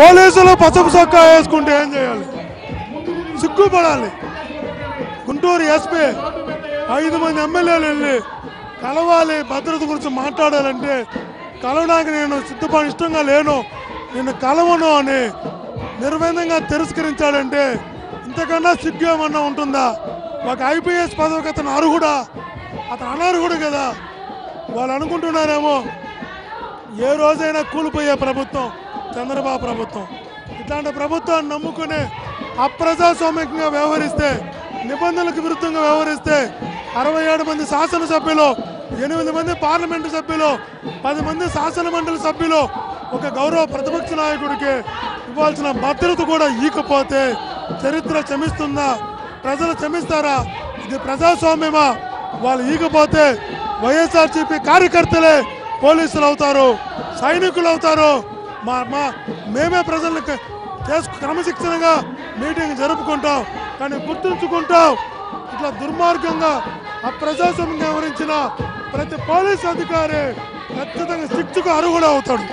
పోలీసులు పసుపు సొక్కా వేసుకుంటే ఏం చేయాలి? సిగ్గుపడాలి. గుంటూరు ఎస్పీ ఐదు మంది ఎమ్మెల్యేలు వెళ్ళి కలవాలి భద్రత గురించి మాట్లాడాలంటే కలవడానికి నేను సిద్ధపడి ఇష్టంగా లేను. నేను కలవను అని నిర్బంధంగా తిరస్కరించాడంటే ఇంతకన్నా సిగ్గు ఏమన్నా ఉంటుందా? ఒక ఐపీఎస్ పదవికి అతను అర్హుడా? అతను అనర్హుడు కదా? వాళ్ళు అనుకుంటున్నారేమో ఏ రోజైనా కూలిపోయే ప్రభుత్వం చంద్రబాబు ప్రభుత్వం. ఇట్లాంటి ప్రభుత్వాన్ని నమ్ముకుని అప్రజాస్వామికంగా వ్యవహరిస్తే నిబంధనలకు విరుద్ధంగా వ్యవహరిస్తే అరవై ఏడు మంది శాసనసభ్యులు ఎనిమిది మంది పార్లమెంటు సభ్యులు పది మంది శాసన మండలి సభ్యులు ఒక గౌరవ ప్రతిపక్ష నాయకుడికి ఇవ్వాల్సిన భద్రత కూడా ఈకపోతే చరిత్ర క్షమిస్తుందా? ప్రజలు క్షమిస్తారా? ఇది ప్రజాస్వామ్యమా? వాళ్ళు ఈకపోతే వైఎస్ఆర్సీపీ కార్యకర్తలే పోలీసులు అవుతారు సైనికులు అవుతారు. మా మా మేమే ప్రజల్ని చేసు క్రమశిక్షణగా మీటింగ్ జరుపుకుంటాం. కానీ గుర్తుంచుకుంటాం ఇట్లా దుర్మార్గంగా అప్రజాస్వామ్యంగా వివరించిన ప్రతి పోలీస్ అధికారి ఖచ్చితంగా శిక్షకు అర్హుడు అవుతాడు.